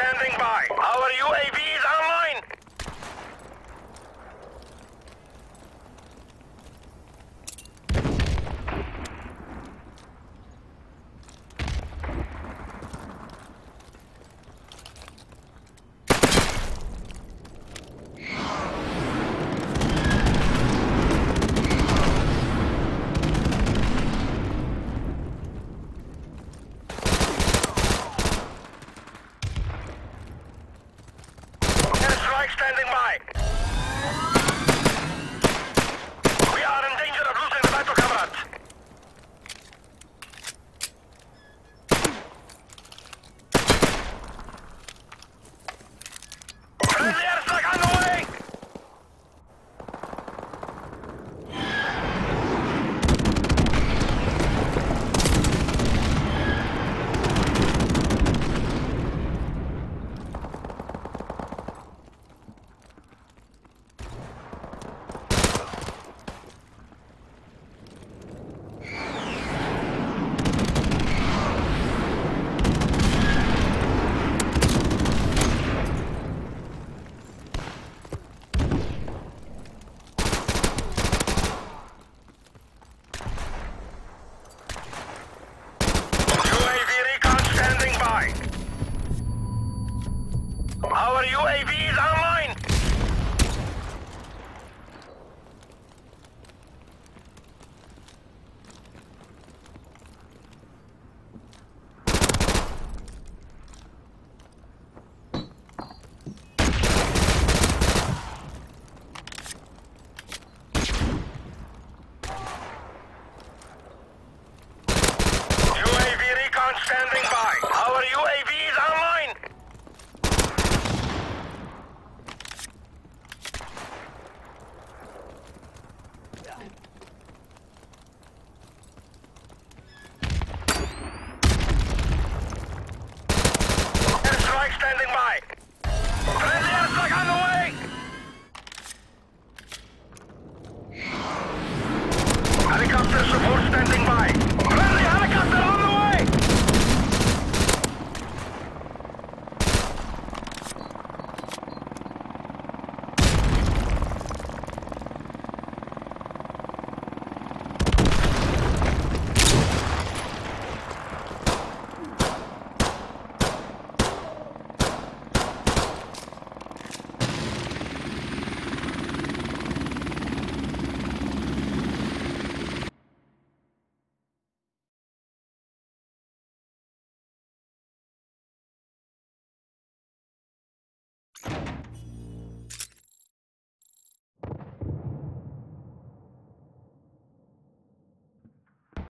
standing by. Our UAV